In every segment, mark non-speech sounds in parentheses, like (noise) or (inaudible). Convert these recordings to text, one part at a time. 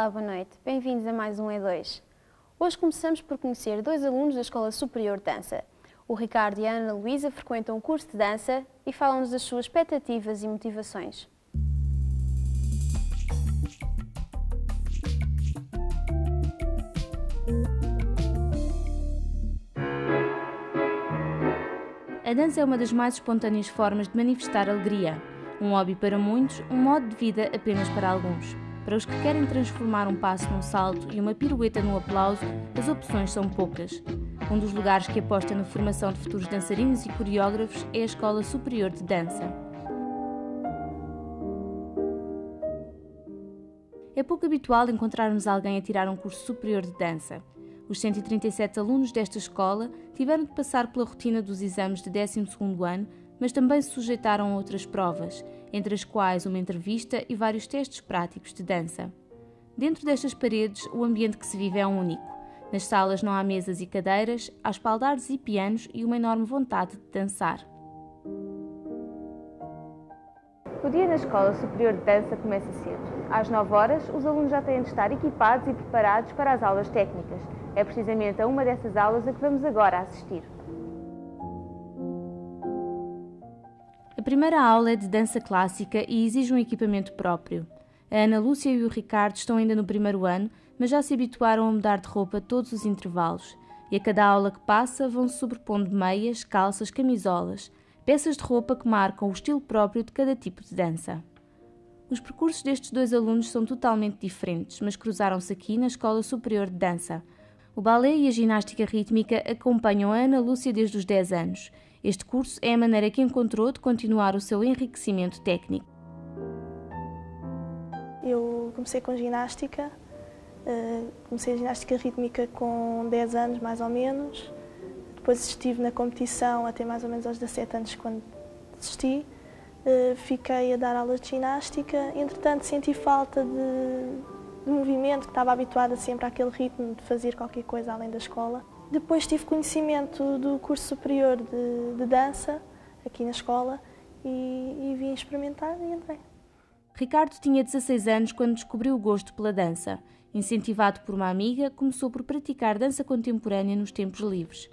Olá, boa noite. Bem-vindos a mais um E2. Hoje começamos por conhecer dois alunos da Escola Superior de Dança. O Ricardo e a Ana Luísa frequentam um curso de dança e falam-nos das suas expectativas e motivações. A dança é uma das mais espontâneas formas de manifestar alegria. Um hobby para muitos, um modo de vida apenas para alguns. Para os que querem transformar um passo num salto e uma pirueta num aplauso, as opções são poucas. Um dos lugares que aposta na formação de futuros dançarinos e coreógrafos é a Escola Superior de Dança. É pouco habitual encontrarmos alguém a tirar um curso superior de dança. Os 137 alunos desta escola tiveram de passar pela rotina dos exames de 12º ano, mas também se sujeitaram a outras provas, entre as quais uma entrevista e vários testes práticos de dança. Dentro destas paredes, o ambiente que se vive é único. Nas salas não há mesas e cadeiras, há espaldares e pianos e uma enorme vontade de dançar. O dia na Escola Superior de Dança começa cedo. Às 9 horas, os alunos já têm de estar equipados e preparados para as aulas técnicas. É precisamente a uma dessas aulas a que vamos agora assistir. Primeira aula é de dança clássica e exige um equipamento próprio. A Ana Lúcia e o Ricardo estão ainda no primeiro ano, mas já se habituaram a mudar de roupa todos os intervalos. E a cada aula que passa vão se sobrepondo meias, calças, camisolas, peças de roupa que marcam o estilo próprio de cada tipo de dança. Os percursos destes dois alunos são totalmente diferentes, mas cruzaram-se aqui na Escola Superior de Dança. O balé e a ginástica rítmica acompanham a Ana Lúcia desde os 10 anos. Este curso é a maneira que encontrou de continuar o seu enriquecimento técnico. Eu comecei com ginástica, eh, comecei a ginástica rítmica com 10 anos mais ou menos. Depois estive na competição até mais ou menos aos 17 anos quando desisti. Eh, fiquei a dar aulas de ginástica, entretanto senti falta de de movimento, que estava habituada sempre àquele ritmo de fazer qualquer coisa além da escola. Depois tive conhecimento do curso superior de, de dança aqui na escola e, e vim experimentar e entrei. Ricardo tinha 16 anos quando descobriu o gosto pela dança. Incentivado por uma amiga, começou por praticar dança contemporânea nos tempos livres.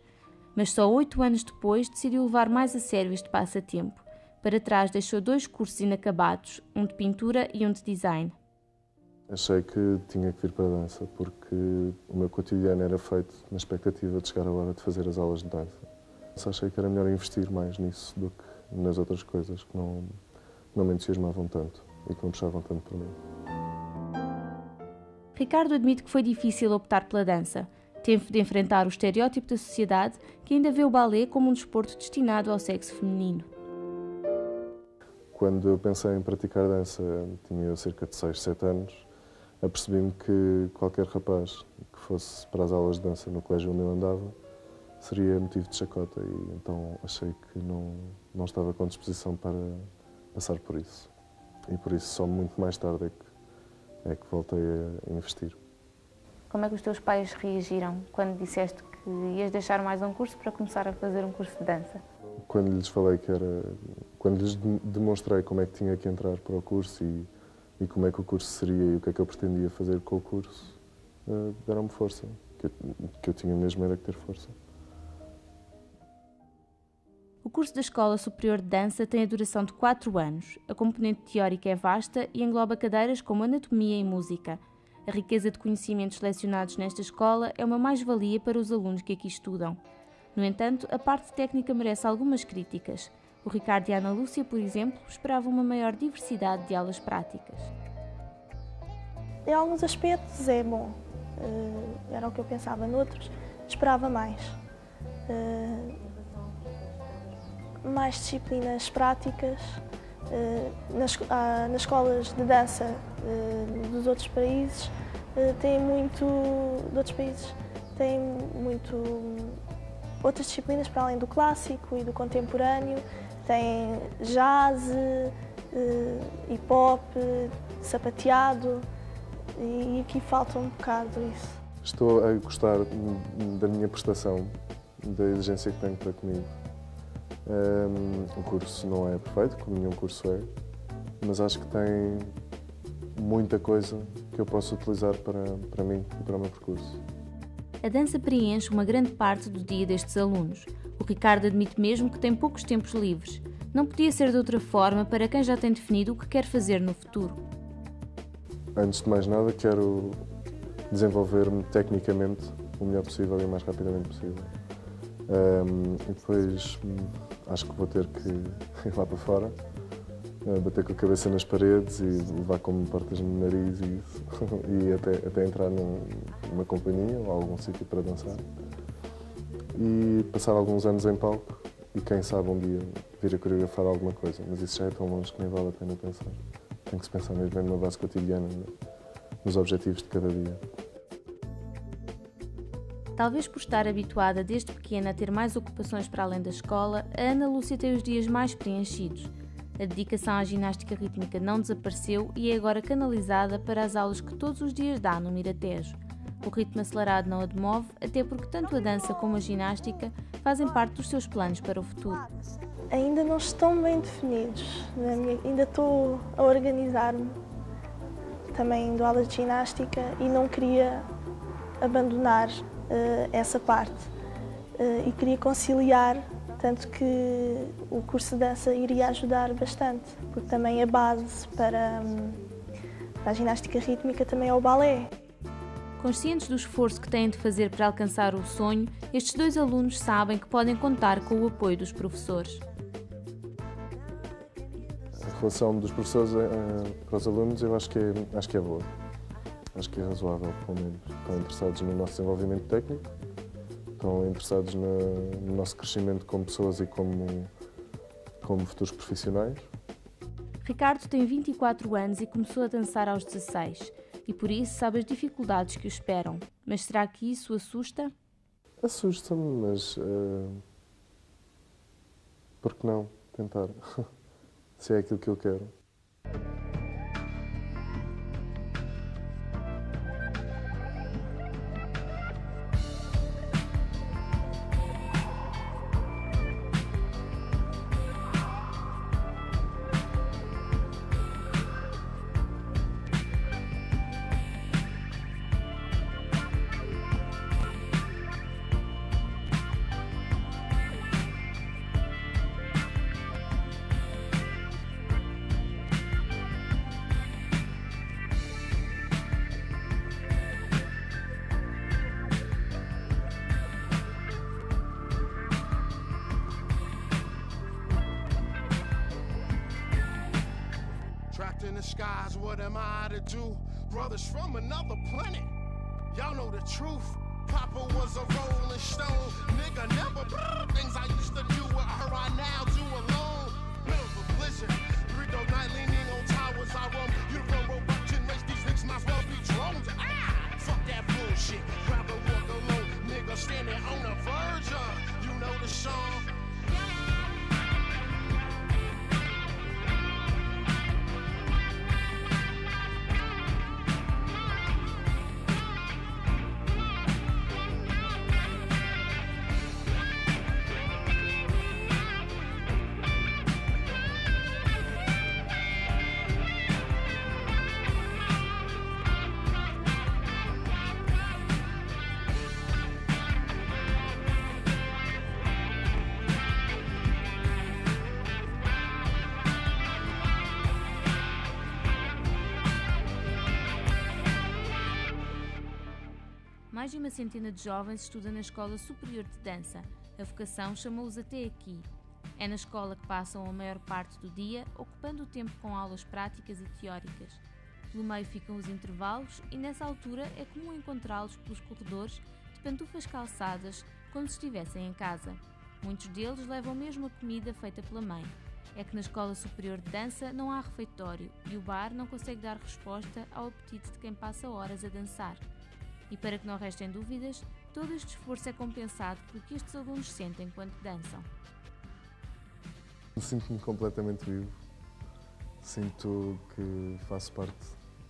Mas só oito anos depois decidiu levar mais a sério este passatempo. Para trás deixou dois cursos inacabados, um de pintura e um de design. Achei que tinha que vir para a dança porque o meu cotidiano era feito na expectativa de chegar a hora de fazer as aulas de dança. Achei que era melhor investir mais nisso do que nas outras coisas que não, não me entusiasmavam tanto e que não puxavam tanto para mim. Ricardo admite que foi difícil optar pela dança. Teve de enfrentar o estereótipo da sociedade que ainda vê o balé como um desporto destinado ao sexo feminino. Quando eu pensei em praticar dança, tinha cerca de 6, 7 anos apercebi-me que qualquer rapaz que fosse para as aulas de dança no colégio onde eu andava seria motivo de chacota e então achei que não, não estava com disposição para passar por isso. E por isso só muito mais tarde é que, é que voltei a investir. Como é que os teus pais reagiram quando disseste que ias deixar mais um curso para começar a fazer um curso de dança? Quando lhes falei que era... Quando lhes demonstrei como é que tinha que entrar para o curso e e como é que o curso seria e o que é que eu pretendia fazer com o curso, uh, deram-me força. Que eu, que eu tinha mesmo era que ter força. O curso da Escola Superior de Dança tem a duração de 4 anos. A componente teórica é vasta e engloba cadeiras como anatomia e música. A riqueza de conhecimentos selecionados nesta escola é uma mais-valia para os alunos que aqui estudam. No entanto, a parte técnica merece algumas críticas. O Ricardo e a Ana Lúcia, por exemplo, esperavam uma maior diversidade de aulas práticas. Em alguns aspectos é bom, uh, era o que eu pensava, noutros esperava mais. Uh, mais disciplinas práticas. Uh, nas, nas, escolas de dança dos outros países, tem muito. de outros países, tem muito outras disciplinas para além do clássico e do contemporâneo tem jazz, uh, hip hop, sapateado e aqui falta um bocado isso. Estou a gostar da minha prestação, da exigência que tenho para comigo. Um, o curso não é perfeito, como nenhum curso é, mas acho que tem muita coisa que eu posso utilizar para, para mim e para o meu percurso. A dança preenche uma grande parte do dia destes alunos. O Ricardo admite mesmo que tem poucos tempos livres. Não podia ser de outra forma para quem já tem definido o que quer fazer no futuro. Antes de mais nada, quero desenvolver-me tecnicamente o melhor possível e o mais rapidamente possível. Um, e depois hum, acho que vou ter que (laughs) ir lá para fora, bater com a cabeça nas paredes e levar como portas no nariz e, (laughs) e até, até entrar num, numa companhia ou algum sítio para dançar. E passar alguns anos em palco e quem sabe um dia vir a coreografar alguma coisa. Mas isso já é tão longe que nem vale a pena pensar. Tem que se pensar mesmo numa base cotidiana, nos objetivos de cada dia. Talvez por estar habituada desde pequena a ter mais ocupações para além da escola, a Ana Lúcia tem os dias mais preenchidos. A dedicação à ginástica rítmica não desapareceu e é agora canalizada para as aulas que todos os dias dá no Miratejo. O ritmo acelerado não a demove, até porque tanto a dança como a ginástica fazem parte dos seus planos para o futuro. Ainda não estão bem definidos, ainda estou a organizar-me. Também dou aulas de ginástica e não queria abandonar uh, essa parte. Uh, e queria conciliar, tanto que o curso de dança iria ajudar bastante, porque também a base para, um, para a ginástica rítmica também é o balé. Conscientes do esforço que têm de fazer para alcançar o sonho, estes dois alunos sabem que podem contar com o apoio dos professores. A relação dos professores uh, para os alunos eu acho que é, acho que é boa acho que é razoável, pelo menos. Estão interessados no nosso desenvolvimento técnico, estão interessados no, no nosso crescimento como pessoas e como, como futuros profissionais. Ricardo tem 24 anos e começou a dançar aos 16 e por isso sabe as dificuldades que o esperam. Mas será que isso assusta? Assusta-me, mas. Uh, por que não tentar? (laughs) Se é aquilo que eu quero. Uma centena de jovens estuda na Escola Superior de Dança. A vocação chamou-os até aqui. É na escola que passam a maior parte do dia, ocupando o tempo com aulas práticas e teóricas. Pelo meio ficam os intervalos e nessa altura é comum encontrá-los pelos corredores de pantufas calçadas, como se estivessem em casa. Muitos deles levam mesmo a comida feita pela mãe. É que na Escola Superior de Dança não há refeitório e o bar não consegue dar resposta ao apetite de quem passa horas a dançar. E para que não restem dúvidas, todo este esforço é compensado pelo que estes alunos sentem quando dançam. Sinto-me completamente vivo. Sinto que faço parte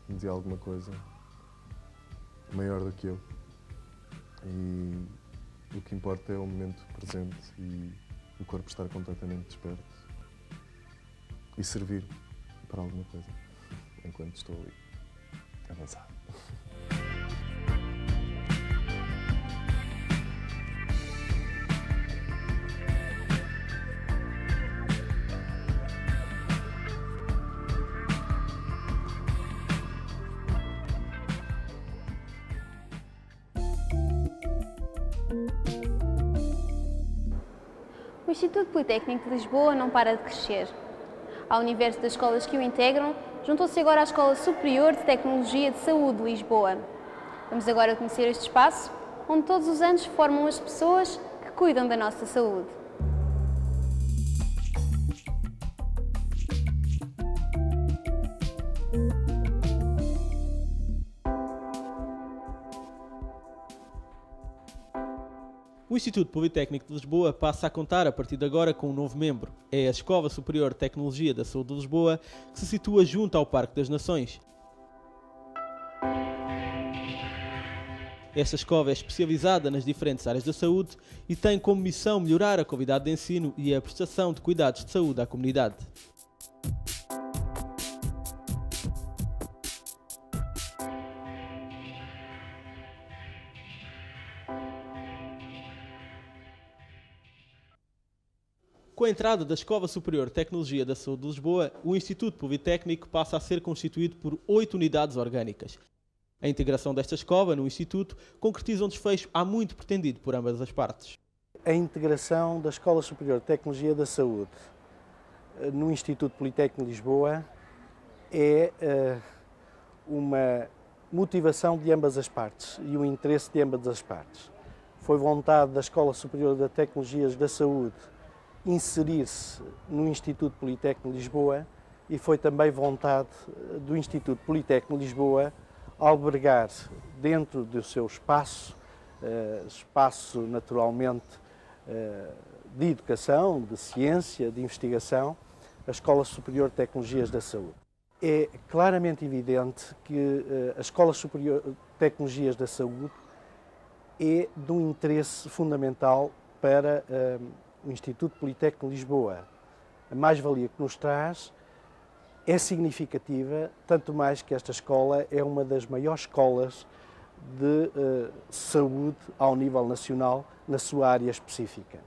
de alguma coisa maior do que eu. E o que importa é o momento presente e o corpo estar completamente desperto e servir para alguma coisa enquanto estou ali a dançar. Instituto Politécnico de Lisboa não para de crescer. Ao universo das escolas que o integram, juntou-se agora a Escola Superior de Tecnologia de Saúde de Lisboa. Vamos agora conhecer este espaço, onde todos os anos formam as pessoas que cuidam da nossa saúde. O Instituto Politécnico de Lisboa passa a contar a partir de agora com um novo membro. É a Escola Superior de Tecnologia da Saúde de Lisboa, que se situa junto ao Parque das Nações. Esta escola é especializada nas diferentes áreas da saúde e tem como missão melhorar a qualidade de ensino e a prestação de cuidados de saúde à comunidade. Com a entrada da Escola Superior de Tecnologia da Saúde de Lisboa, o Instituto Politécnico passa a ser constituído por oito unidades orgânicas. A integração desta escola no Instituto concretiza um desfecho há muito pretendido por ambas as partes. A integração da Escola Superior de Tecnologia da Saúde eh, no Instituto Politécnico de Lisboa é uh, uma motivação de ambas as partes e o um interesse de ambas as partes. Foi vontade da Escola Superior de Tecnologias da Saúde inserir-se no Instituto Politécnico de Lisboa e foi também vontade do Instituto Politécnico de Lisboa albergar dentro do seu espaço, eh, espaço naturalmente eh, de educação, de ciência, de investigação, a Escola Superior de Tecnologias da Saúde. É claramente evidente que eh, a Escola Superior de Tecnologias da Saúde é de um interesse fundamental para o Instituto Politécnico de Lisboa, a mais-valia que nos traz é significativa, tanto mais que esta escola é uma das maiores escolas de uh, saúde ao nível nacional na sua área específica.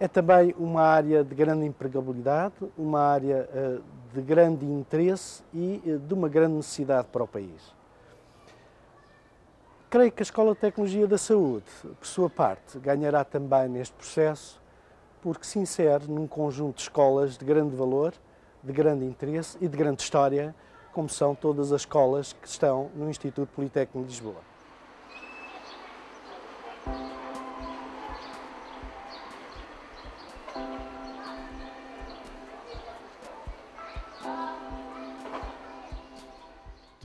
É também uma área de grande empregabilidade, uma área uh, de grande interesse e uh, de uma grande necessidade para o país. Creio que a Escola de Tecnologia da Saúde, por sua parte, ganhará também neste processo porque se insere num conjunto de escolas de grande valor, de grande interesse e de grande história, como são todas as escolas que estão no Instituto Politécnico de Lisboa.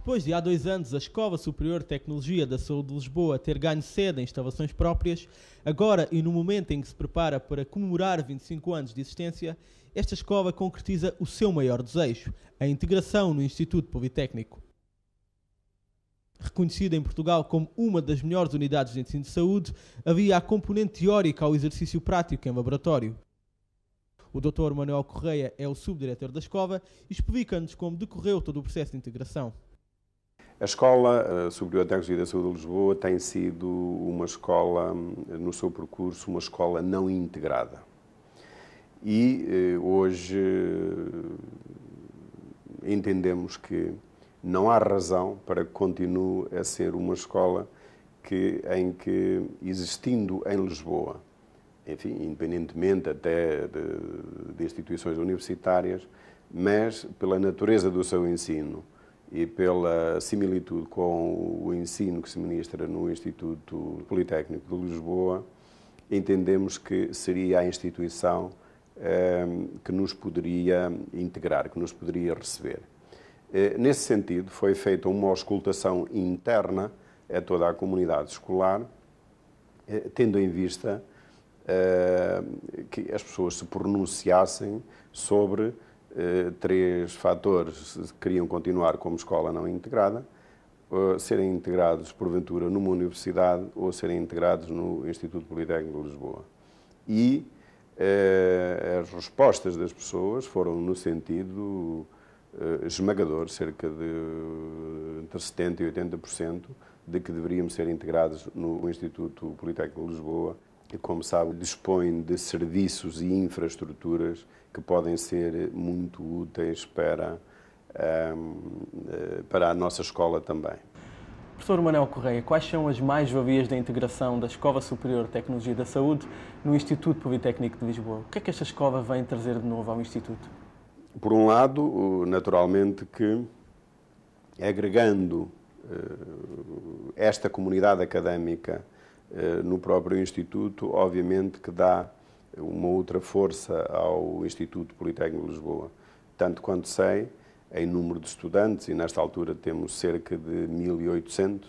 Depois de há dois anos a Escola Superior de Tecnologia da Saúde de Lisboa ter ganho sede em instalações próprias, agora e no momento em que se prepara para comemorar 25 anos de existência, esta escola concretiza o seu maior desejo, a integração no Instituto Politécnico. Reconhecida em Portugal como uma das melhores unidades de ensino de saúde, havia a componente teórica ao exercício prático em laboratório. O Dr. Manuel Correia é o subdiretor da escola e explica-nos como decorreu todo o processo de integração. A Escola Superior de Tecnologia da Saúde de Lisboa tem sido uma escola, no seu percurso, uma escola não integrada. E eh, hoje entendemos que não há razão para que continue a ser uma escola que, em que, existindo em Lisboa, enfim, independentemente até de, de instituições universitárias, mas pela natureza do seu ensino, e pela similitude com o ensino que se ministra no Instituto Politécnico de Lisboa, entendemos que seria a instituição eh, que nos poderia integrar, que nos poderia receber. Eh, nesse sentido, foi feita uma auscultação interna a toda a comunidade escolar, eh, tendo em vista que as pessoas se pronunciassem sobre eh, três fatores queriam continuar como escola não integrada, serem integrados, porventura, numa universidade ou serem integrados no Instituto Politécnico de Lisboa. E eh, as respostas das pessoas foram no sentido eh, esmagador, cerca de entre 70% e 80%, de que deveríamos ser integrados no Instituto Politécnico de Lisboa, que, como sabe, dispõe de serviços e infraestruturas que podem ser muito úteis para, ehm, eh, para a nossa escola também. Professor Manuel Correia, quais são as mais-valias da integração da Escola Superior de Tecnologia da Saúde no Instituto Politécnico de Lisboa? O que é que esta escola vem trazer de novo ao Instituto? Por um lado, naturalmente que agregando eh, esta comunidade académica eh, no próprio Instituto, obviamente que dá uma outra força ao Instituto Politécnico de Lisboa. Tanto quanto sei, em número de estudantes, e nesta altura temos cerca de 1.800,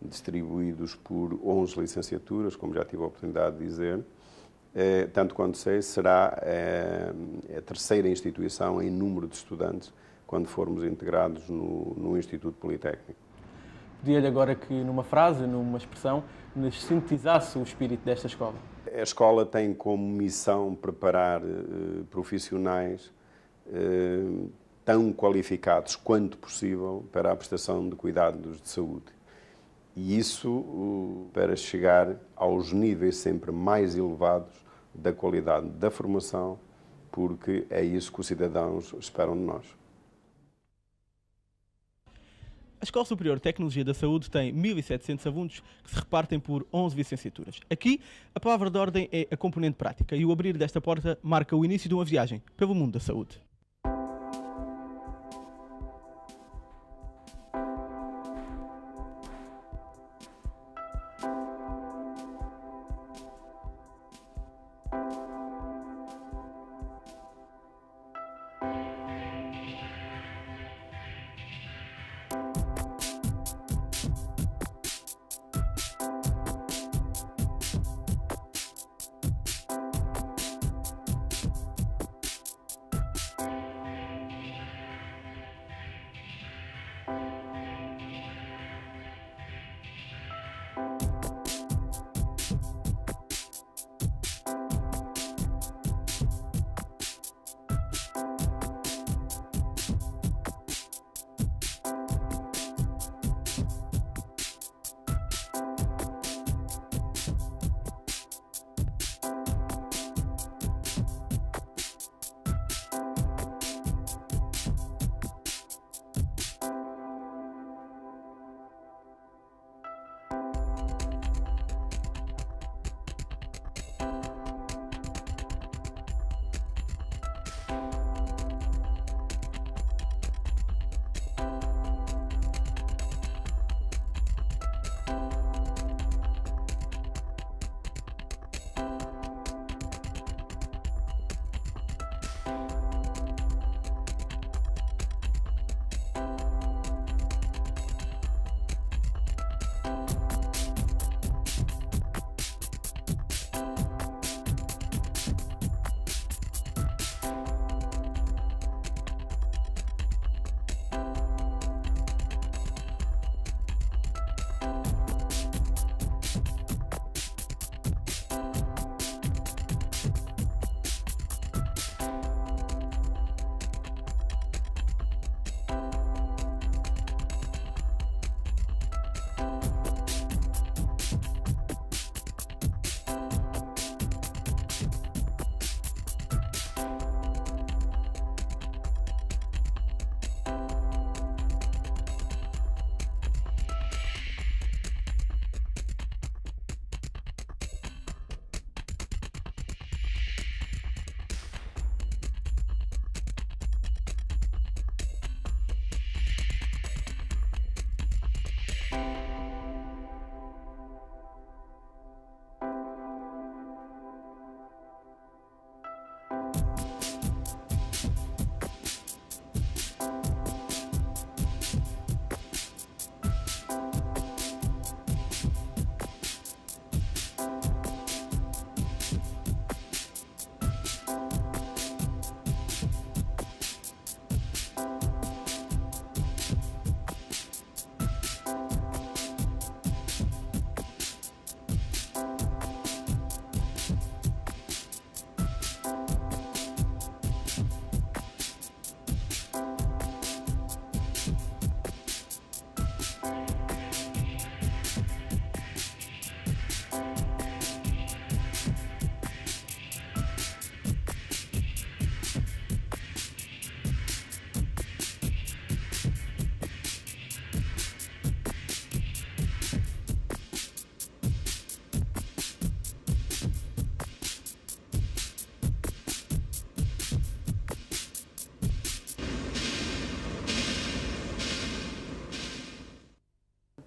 distribuídos por 11 licenciaturas, como já tive a oportunidade de dizer, eh, tanto quanto sei, será eh, a terceira instituição em número de estudantes quando formos integrados no, no Instituto Politécnico. Pedia-lhe agora que, numa frase, numa expressão, nos sintetizasse o espírito desta escola. A escola tem como missão preparar eh, profissionais eh, tão qualificados quanto possível para a prestação de cuidados de saúde. E isso para chegar aos níveis sempre mais elevados da qualidade da formação, porque é isso que os cidadãos esperam de nós. A Escola Superior de Tecnologia da Saúde tem 1.700 alunos que se repartem por 11 licenciaturas. Aqui, a palavra de ordem é a componente prática e o abrir desta porta marca o início de uma viagem pelo mundo da saúde.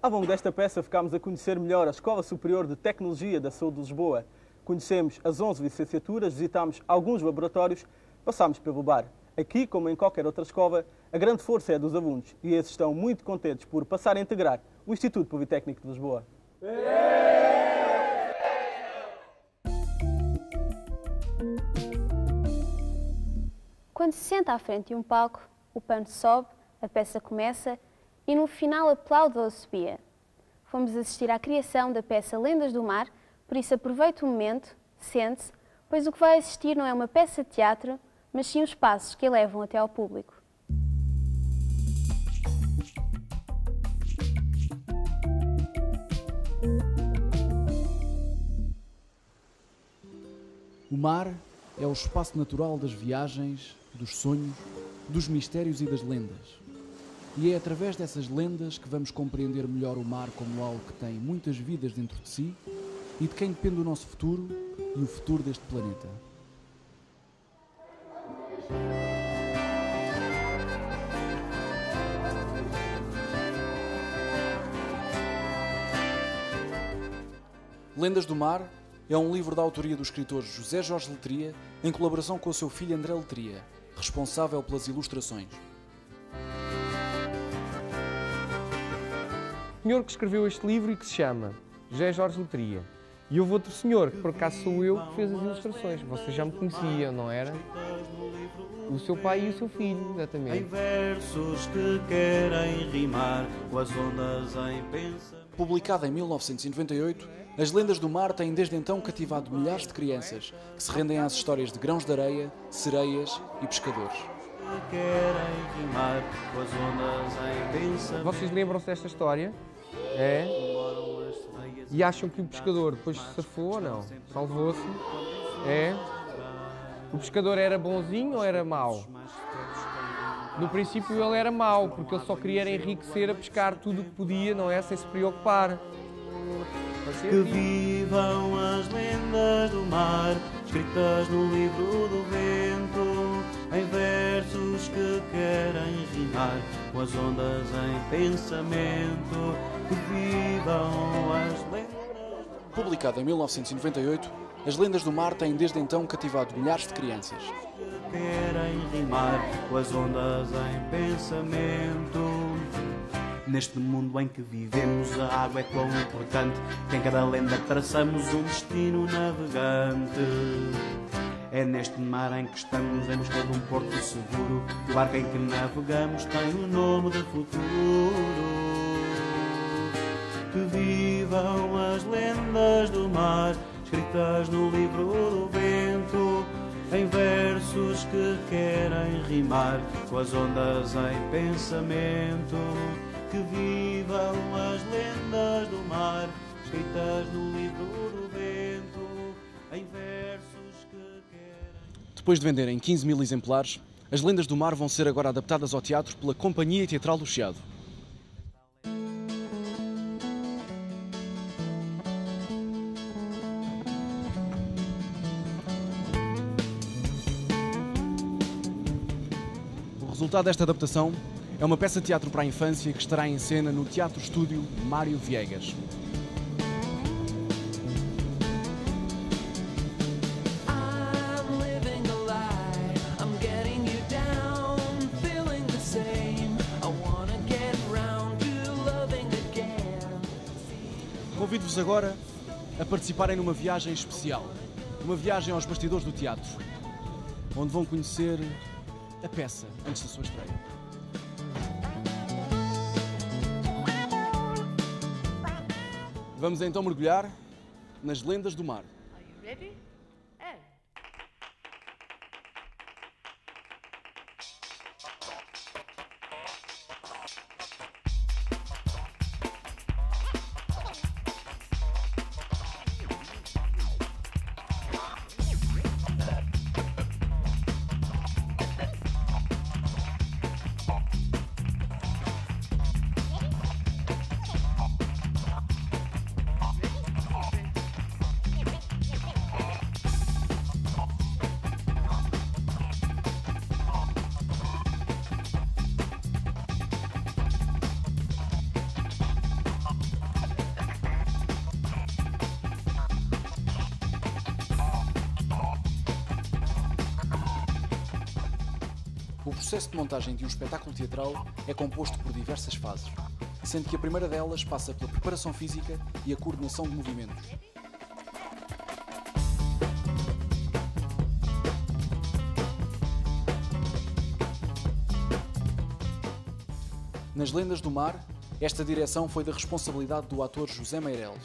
Ao longo desta peça ficámos a conhecer melhor a Escola Superior de Tecnologia da Saúde de Lisboa. Conhecemos as 11 licenciaturas, visitámos alguns laboratórios, passámos pelo bar. Aqui, como em qualquer outra escola, a grande força é dos alunos e esses estão muito contentes por passar a integrar o Instituto Politécnico de Lisboa. Quando se senta à frente de um palco, o pano sobe, a peça começa e no final aplaude ou subia. Fomos assistir à criação da peça Lendas do Mar, por isso aproveite o momento, sente-se, pois o que vai assistir não é uma peça de teatro, mas sim os passos que levam até ao público. O mar é o espaço natural das viagens, dos sonhos, dos mistérios e das lendas. E é através dessas lendas que vamos compreender melhor o mar como algo que tem muitas vidas dentro de si e de quem depende o nosso futuro e o futuro deste planeta. Lendas do Mar é um livro da autoria do escritor José Jorge Letria, em colaboração com o seu filho André Letria, responsável pelas ilustrações. Senhor que escreveu este livro e que se chama José Jorge Letria. E houve outro senhor, que por acaso sou eu, que fez as ilustrações. Vocês já me conheciam, não era? O seu pai e o seu filho, exatamente. Em versos que querem rimar com as ondas em pensamento. Publicada em 1998, As Lendas do Mar têm desde então cativado milhares de crianças que se rendem às histórias de grãos de areia, sereias e pescadores. Vocês lembram-se desta história? É? E acham que o pescador depois se safou ou não? Salvou-se? É? O pescador era bonzinho ou era mau? No princípio ele era mau, porque ele só queria enriquecer a pescar tudo o que podia, não é? Sem se preocupar. Que vivam as lendas do mar, escritas no livro do vento, versos que querem rimar com as ondas em pensamento. Que vivam as lendas. Publicada em 1998, As Lendas do Mar têm desde então cativado milhares de crianças. querem rimar com as ondas em pensamento. Neste mundo em que vivemos, a água é tão importante que em cada lenda traçamos um destino navegante. É neste mar em que estamos em busca de um porto seguro. O barco em que navegamos tem o nome de futuro. Que vivam as lendas do mar, escritas no livro do vento, em versos que querem rimar com as ondas em pensamento. Que vivam as lendas do mar, escritas no livro do vento, em versos. Depois de venderem 15 mil exemplares, As Lendas do Mar vão ser agora adaptadas ao teatro pela Companhia Teatral do Chiado. O resultado desta adaptação é uma peça de teatro para a infância que estará em cena no Teatro Estúdio Mário Viegas. Convido-vos agora a participarem numa viagem especial. Uma viagem aos bastidores do teatro, onde vão conhecer a peça antes da sua estreia. Vamos então mergulhar nas lendas do mar. Ready? Processo de montagem de um espetáculo teatral é composto por diversas fases, sendo que a primeira delas passa pela preparação física e a coordenação de movimentos. Nas Lendas do Mar, esta direção foi da responsabilidade do ator José Meireles.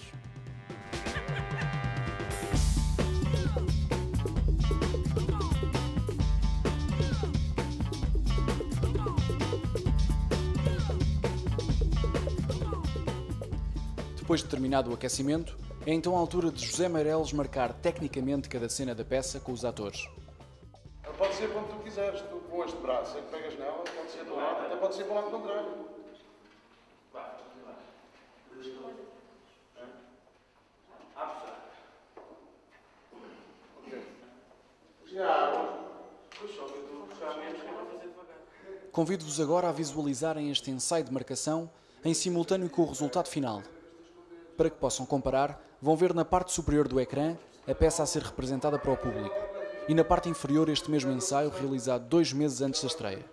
Depois de terminado o aquecimento, é então a altura de José Meireles marcar tecnicamente cada cena da peça com os atores. Pode ser como tu quiseres, tu com este braço é que pegas nela, pode ser do lado, até pode ser para o lado contrário. Convido-vos agora a visualizarem este ensaio de marcação em simultâneo com o resultado final. Para que possam comparar, vão ver na parte superior do ecrã a peça a ser representada para o público e na parte inferior este mesmo ensaio realizado dois meses antes da estreia.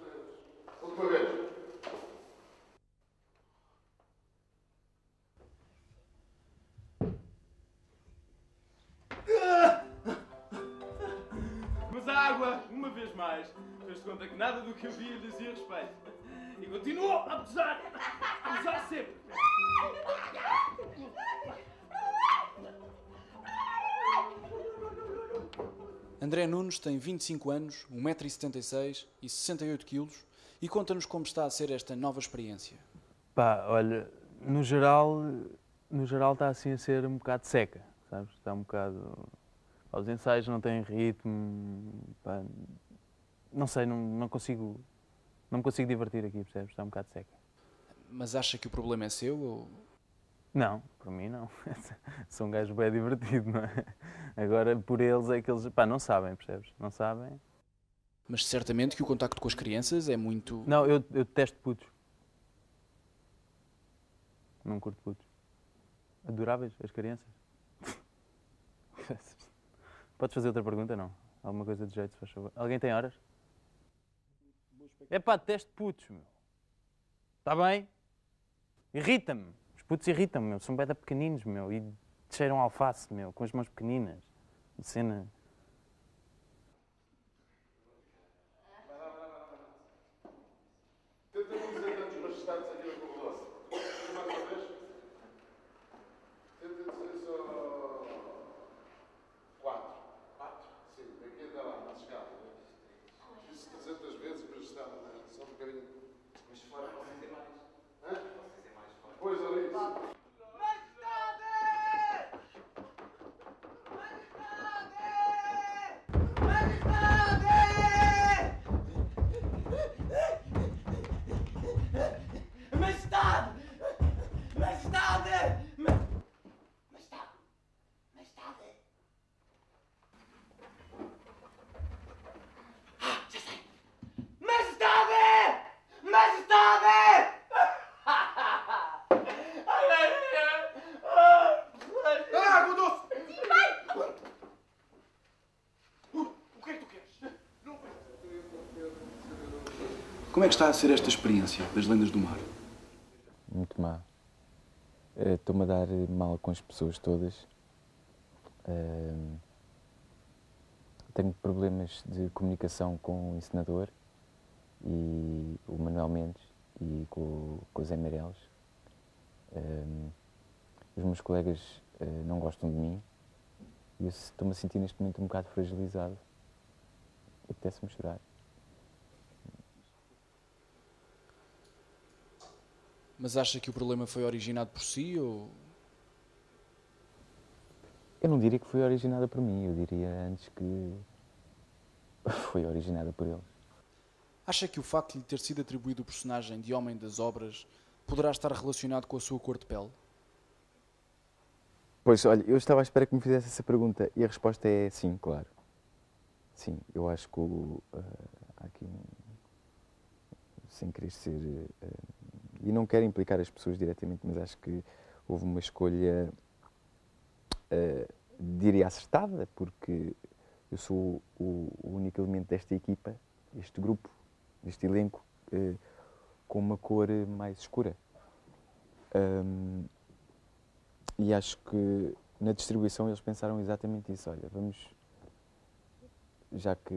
Mas a água, uma vez mais, fez conta que nada do que eu via lhe dizia respeito. E continuou a pesar André Nunes tem 25 anos, 1,76m e 68 kg e conta-nos como está a ser esta nova experiência. Pá, olha, no geral, no geral está assim a ser um bocado seca, sabes? Está um bocado... Os ensaios não têm ritmo, pá, não sei, não, não consigo... Não me consigo divertir aqui, percebes? Está um bocado seca. Mas acha que o problema é seu ou... Não, por mim não. (laughs) Sou um gajo bem divertido, não é? Agora, por eles é que eles, pá, não sabem, percebes? Não sabem. Mas certamente que o contacto com as crianças é muito... Não, eu, eu detesto putos. Não curto putos. Adoráveis as crianças. (laughs) Podes fazer outra pergunta, não? Alguma coisa de jeito, se faz favor. Alguém tem horas? É pá, detesto putos, meu. Está bem? Irrita-me. Os putos irritam-me, meu. São beda pequeninos, meu. E cheiram alface, meu, com as mãos pequeninas. Cena. Tenta não dizer tantos majestades aqui no corredor. Diz mais uma vez. Tenta dizer só. Quatro. Quatro? Sim, daqui até lá, na chegada. Disse 300 vezes majestade, né? só um bocadinho. Mas fora posso dizer mais. Hã? Posso dizer mais fora. Pois ali. Majestade! Majestade! Majestade! Majestade! Ah, já sei! Majestade! Majestade! Água doce! Sim, vai! O que é que tu queres? Como é que está a ser esta experiência das Lendas do Mar? Muito má. Eh, Estou-me a dar mal com as pessoas todas. Ehm, tenho problemas de comunicação com o encenador e o Manuel Mendes e com, com o Zé. Ehm, os meus colegas eh, não gostam de mim e eu estou-me a sentir neste momento um bocado fragilizado. Apetece-me chorar. Mas acha que o problema foi originado por si ou... Eu não diria que foi originada por mim, eu diria antes que (laughs) foi originada por eles. Acha que o facto de lhe ter sido atribuído o personagem de Homem das Obras poderá estar relacionado com a sua cor de pele? Pois, olha, eu estava à espera que me fizesse essa pergunta e a resposta é sim, claro. Sim, eu acho que eh, há aqui um. Sem querer ser. eh, e não quero implicar as pessoas diretamente, mas acho que houve uma escolha, eh, diria acertada, porque eu sou o, o único elemento desta equipa, este grupo, este elenco eh, com uma cor eh, mais escura. Ahm, e acho que na distribuição eles pensaram exatamente isso. Olha, vamos. Já que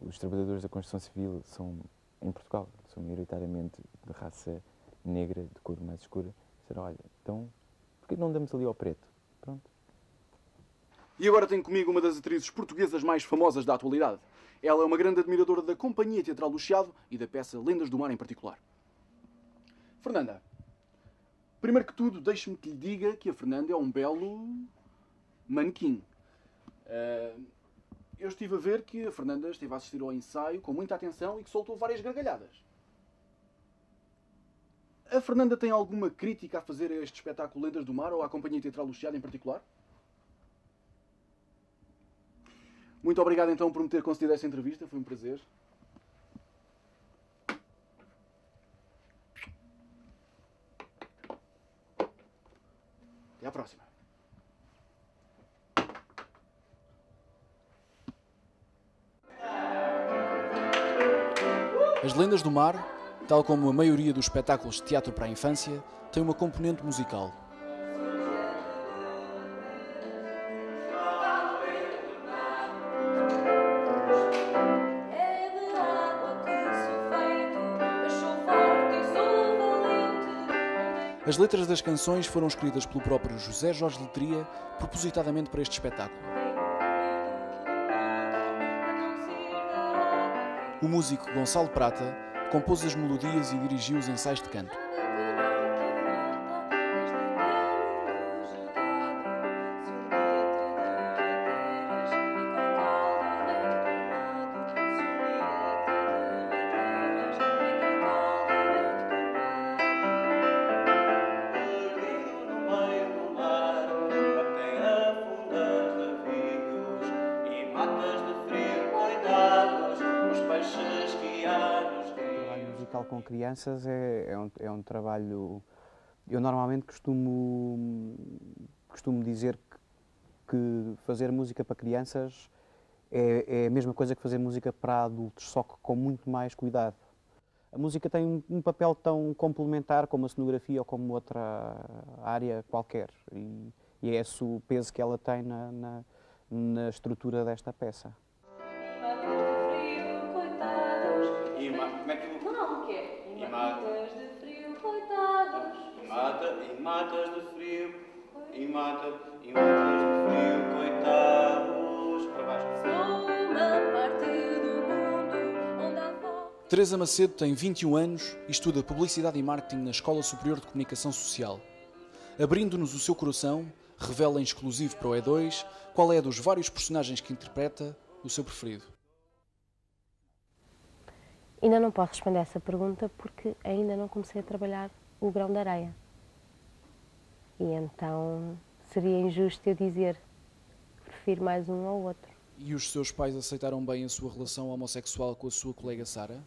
os trabalhadores da construção civil são, em Portugal, são maioritariamente de raça negra, de cor mais escura, disseram: olha, então, por que não damos ali ao preto? Pronto. E agora tenho comigo uma das atrizes portuguesas mais famosas da atualidade. Ela é uma grande admiradora da Companhia Teatral do Chiado e da peça Lendas do Mar em particular. Fernanda, primeiro que tudo, deixe-me que lhe diga que a Fernanda é um belo manequim. Ah, eu estive a ver que a Fernanda esteve a assistir ao ensaio com muita atenção e que soltou várias gargalhadas. A Fernanda tem alguma crítica a fazer a este espetáculo Lendas do Mar ou à Companhia Teatral do Chiado em particular? Muito obrigado então por me ter concedido esta entrevista, foi um prazer. Até à próxima. As Lendas do Mar, tal como a maioria dos espetáculos de teatro para a infância, têm uma componente musical. As letras das canções foram escritas pelo próprio José Jorge Letria, propositadamente para este espetáculo. O músico Gonçalo Prata compôs as melodias e dirigiu os ensaios de canto. Crianças é, é, um, é um trabalho. Eu normalmente costumo, costumo dizer que, que fazer música para crianças é, é a mesma coisa que fazer música para adultos, só que com muito mais cuidado. A música tem um, um papel tão complementar como a cenografia ou como outra área qualquer. E, e é esse o peso que ela tem na, na, na estrutura desta peça. Mata. matas de frio, coitados. E mata, e matas de frio, e mata, e matas de frio, coitados. Para baixo. Sou uma parte do mundo onde há. Teresa Macedo tem 21 anos e estuda Publicidade e Marketing na Escola Superior de Comunicação Social. Abrindo-nos o seu coração, revela em exclusivo para o E2 qual é dos vários personagens que interpreta o seu preferido. Ainda não posso responder essa pergunta porque ainda não comecei a trabalhar o grão de areia. E então seria injusto eu dizer que prefiro mais um ou outro. E os seus pais aceitaram bem a sua relação homossexual com a sua colega Sara?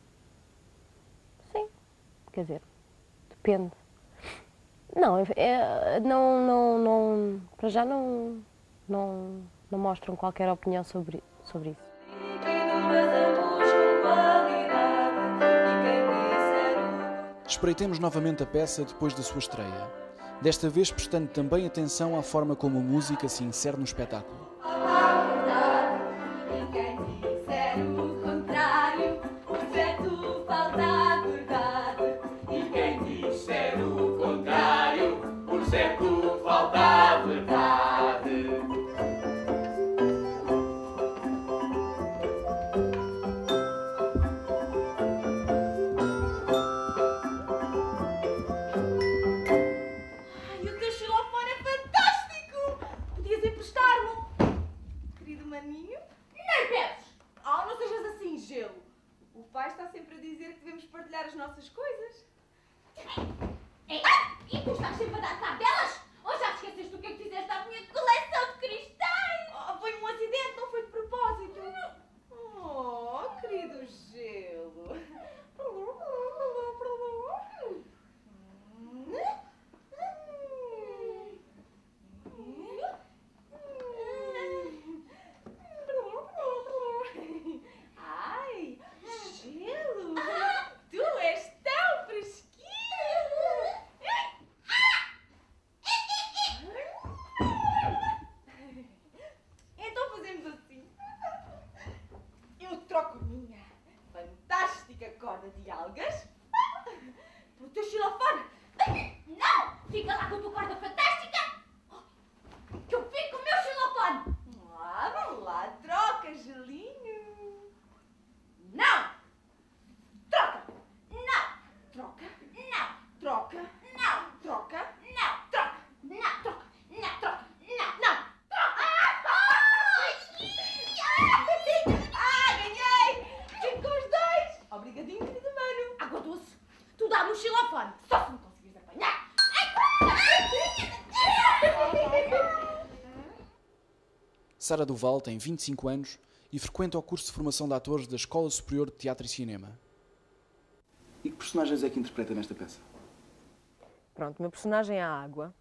Quer dizer, depende. Não, é- não, não, não, para já não, não, não mostram qualquer opinião sobre, sobre isso. Espreitemos novamente a peça depois da sua estreia. Desta vez prestando também atenção à forma como a música se insere no espetáculo. Sara Duval tem 25 anos e frequenta o curso de formação de atores da Escola Superior de Teatro e Cinema. E que personagens é que interpreta nesta peça? Pronto, o meu personagem é a Água.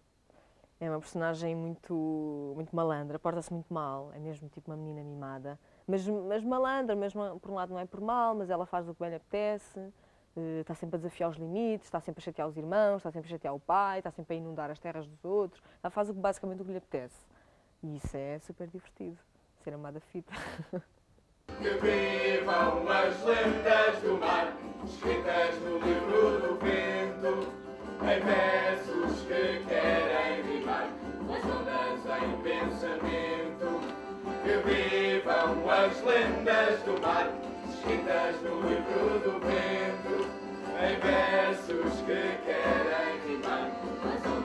É uma personagem muito, muito malandra, porta-se muito mal, é mesmo tipo uma menina mimada. Mas, mas malandra, mesmo por um lado não é por mal, mas ela faz o que bem lhe apetece, eh, está sempre a desafiar os limites, está sempre a chatear os irmãos, está sempre a chatear o pai, está sempre a inundar as terras dos outros. Ela faz o que, basicamente o que lhe apetece. E isso é super divertido, ser amada fita. (laughs) Que vivam as lendas do mar, escritas no livro do vento, em versos que querem rimar, as ondas em pensamento. Que vivam as lendas do mar, escritas no livro do vento, em versos que querem rimar, as ondas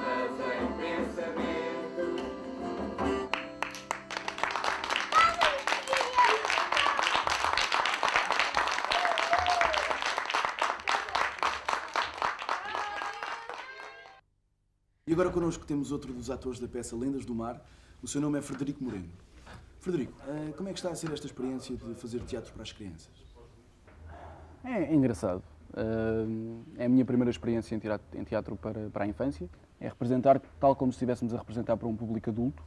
agora connosco temos outro dos atores da peça Lendas do Mar. O seu nome é Frederico Moreno. Frederico, eh, como é que está a ser esta experiência de fazer teatro para as crianças? É engraçado. Uh, é a minha primeira experiência em teatro, em teatro para, para a infância. É representar tal como se estivéssemos a representar para um público adulto,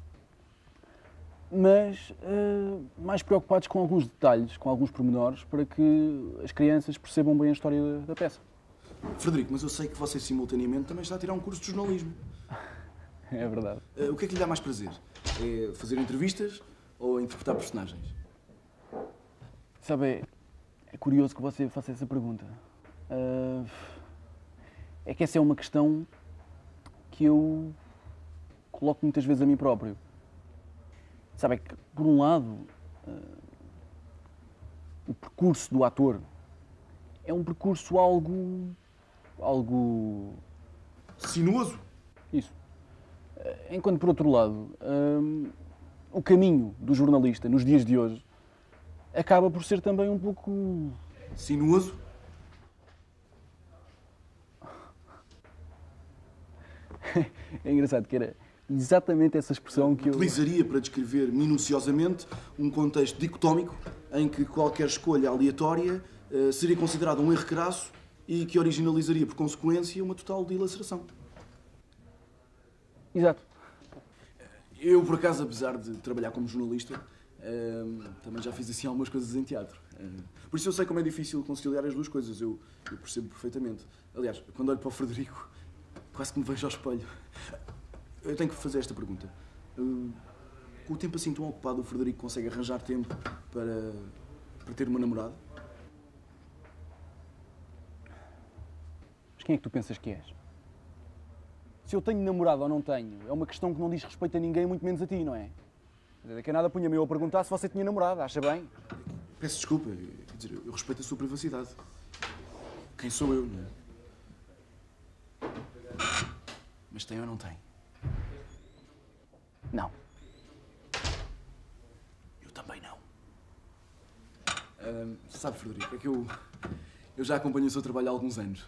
mas uh, mais preocupados com alguns detalhes, com alguns pormenores, para que as crianças percebam bem a história da peça. Frederico, mas eu sei que você simultaneamente também está a tirar um curso de jornalismo. É verdade. Eh, o que é que lhe dá mais prazer? É fazer entrevistas ou interpretar personagens? Sabe, é curioso que você faça essa pergunta. Ah, é que essa é uma questão que eu coloco muitas vezes a mim próprio. Sabe, é que, por um lado, ah, o percurso do ator é um percurso algo. Algo. sinuoso? Isso. Enquanto, por outro lado, hum, o caminho do jornalista nos dias de hoje acaba por ser também um pouco. sinuoso? (laughs) É engraçado que era exatamente essa expressão que eu. Utilizaria para descrever minuciosamente um contexto dicotómico em que qualquer escolha aleatória eh, seria considerada um erro crasso e que originalizaria, por consequência, uma total dilaceração. Exato. Eu, por acaso, apesar de trabalhar como jornalista, eh, também já fiz assim algumas coisas em teatro. Eh, por isso eu sei como é difícil conciliar as duas coisas, eu, eu percebo perfeitamente. Aliás, quando olho para o Frederico, quase que me vejo ao espelho. Eu tenho que fazer esta pergunta. Eh, Com o tempo assim tão ocupado, o Frederico consegue arranjar tempo para, para ter uma namorada? Quem é que tu pensas que és? Se eu tenho namorado ou não tenho, é uma questão que não diz respeito a ninguém, muito menos a ti, não é? Daqui a nada punha-me eu a perguntar se você tinha namorado, acha bem? Peço desculpa, quer dizer, eu respeito a sua privacidade. Quem sou eu, não é? Mas tem ou não tem? Não. Eu também não. Sabe, Frederico, é que eu, eu já acompanho o seu trabalho há alguns anos.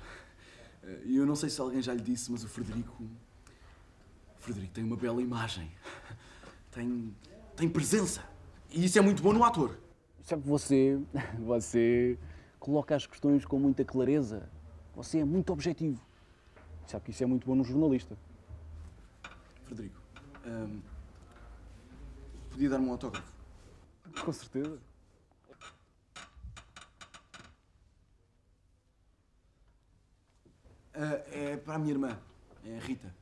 Eh, E eu não sei se alguém já lhe disse, mas o Frederico. O Frederico tem uma bela imagem. (laughs) Tem, tem presença. E isso é muito bom no ator. Sabe, você, (laughs) você coloca as questões com muita clareza. Você é muito objetivo. Sabe que isso é muito bom no jornalista. Frederico, ahm, podia dar-me um autógrafo? Com certeza. É para a minha irmã, é a Rita.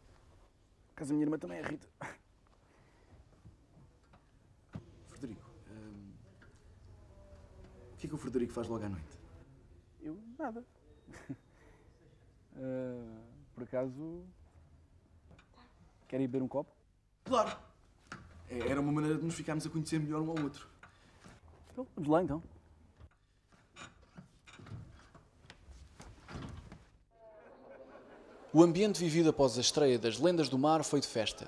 Por acaso a minha irmã também é a Rita. Frederico, ahm, o que é que o Frederico faz logo à noite? Eu, nada. Ah, (laughs) por acaso. Quer ir beber um copo? Claro! É, Era uma maneira de nos ficarmos a conhecer melhor um ao outro. Então, vamos lá então. O ambiente vivido após a estreia das Lendas do Mar foi de festa.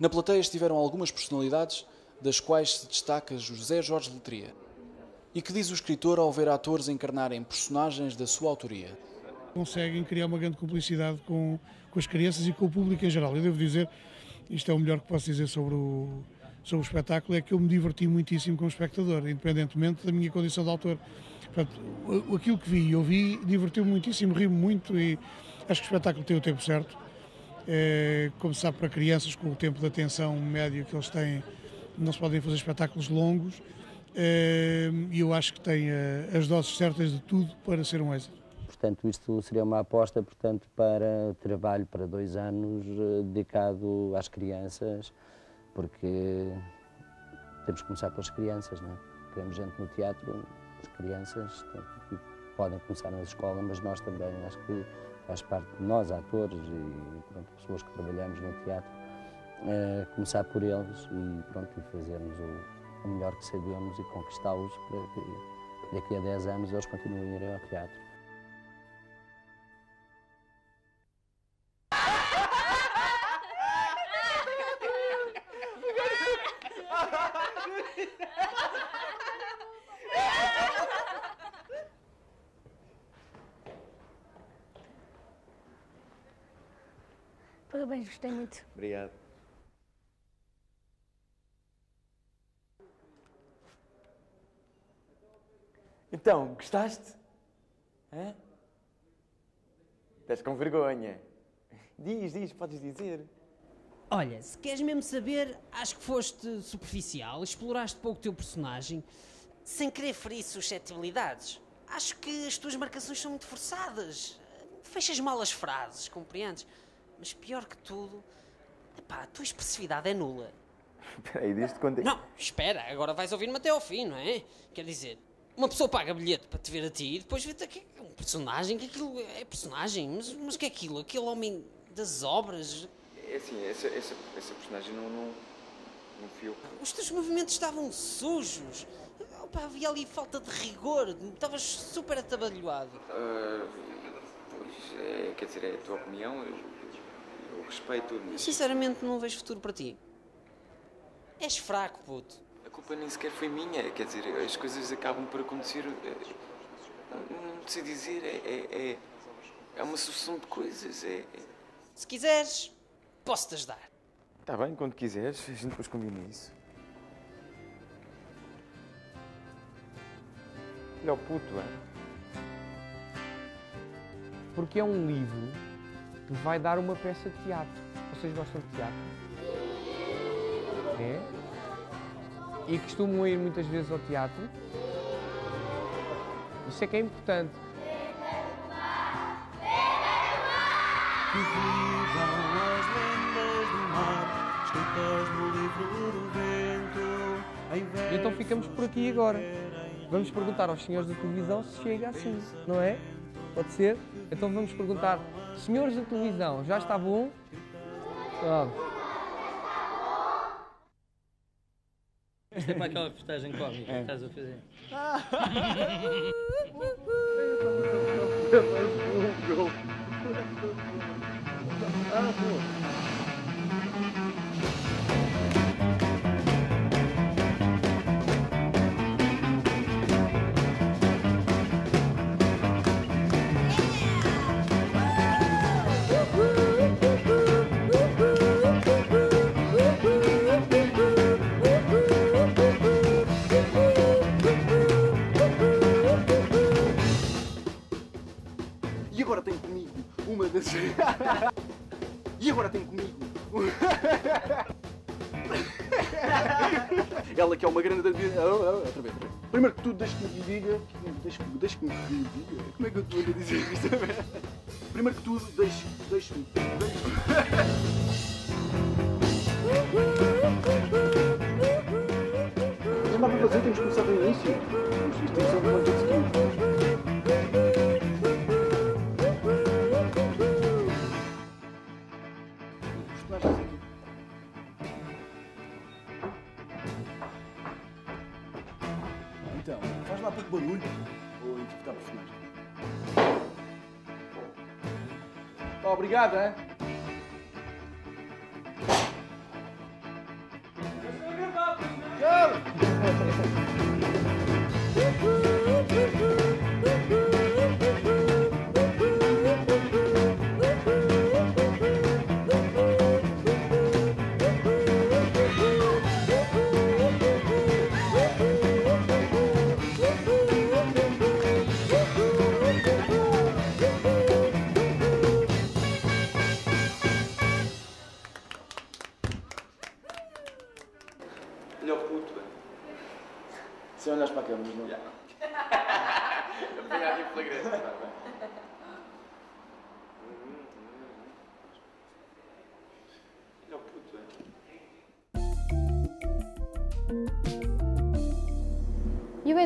Na plateia estiveram algumas personalidades, das quais se destaca José Jorge Letria. E que diz o escritor ao ver atores encarnarem personagens da sua autoria? conseguem criar uma grande cumplicidade com, com as crianças e com o público em geral. Eu devo dizer, isto é o melhor que posso dizer sobre o, sobre o espetáculo é que eu me diverti muitíssimo como espectador, independentemente da minha condição de autor. Portanto, aquilo que vi e ouvi divertiu-me muitíssimo, ri-me muito e acho que o espetáculo tem o tempo certo. É, sabe, para crianças, com o tempo de atenção médio que eles têm, não se podem fazer espetáculos longos. É, E eu acho que tem eh, as doses certas de tudo para ser um êxito. Portanto, isto seria uma aposta portanto, para trabalho para dois anos eh, dedicado às crianças, porque temos que começar pelas crianças, não é? Queremos gente no teatro, as crianças podem começar na escola, mas nós também, acho que faz parte de nós, atores e pronto, pessoas que trabalhamos no teatro, eh, começar por eles e, pronto, e fazermos o, o melhor que sabemos e conquistá-los para que daqui a 10 anos eles continuem a ir ao teatro. Obrigado. Então, gostaste? Hã? Estás com vergonha. Diz, diz, podes dizer. Olha, se queres mesmo saber, acho que foste superficial, exploraste pouco o teu personagem, sem querer ferir suscetibilidades. Acho que as tuas marcações são muito forçadas. Fechas mal as frases, compreendes? Mas pior que tudo, epá, a tua expressividade é nula. Espera aí, desde quando é Não, espera, agora vais ouvir-me até ao fim, não é? Quer dizer, uma pessoa paga bilhete para te ver a ti e depois vê-te aqui um personagem, que aquilo é personagem, mas, mas o que é aquilo? Aquele homem das obras, É assim, essa, essa, essa personagem não, não, não fui eu. Os teus movimentos estavam sujos. Opa, havia ali falta de rigor. Estavas super atabalhoado. Ah, pois, é, quer dizer, é a tua opinião, eu respeito. mas Sinceramente, não vejo futuro para ti. És fraco, puto. A culpa nem sequer foi minha, quer dizer, as coisas acabam por acontecer. eh, Não, não sei dizer, é, é, é, é uma sucessão de coisas. É, Se quiseres, posso-te ajudar. Está bem, quando quiseres, a gente depois combina isso. Olha o puto, é? Porque é um livro vai dar uma peça de teatro. Vocês gostam de teatro? É? E costumam ir muitas vezes ao teatro? Isso é que é importante. Que vivam as lendas do mar, escritas no livro do vento. então ficamos por aqui agora. Vamos perguntar aos senhores da televisão se chega assim, não é? Pode ser? Então vamos perguntar, senhores da televisão, já está bom? Pronto. Isto é para aquela postagem cómica que estás a fazer. (laughs) E Primeiro que lhe diga. Deixe-me deixe que lhe diga. Como é que eu estou a dizer isto? Oh, obrigado,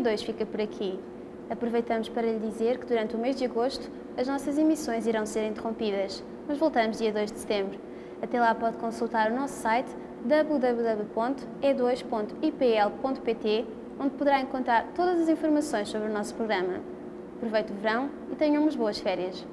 é. E E2 fica por aqui. Aproveitamos para lhe dizer que durante o mês de agosto as nossas emissões irão ser interrompidas, mas voltamos dia 2 de setembro. Até lá pode consultar o nosso site www.e2.ipl.pt, onde poderá encontrar todas as informações sobre o nosso programa. Aproveite o verão e tenham umas boas férias.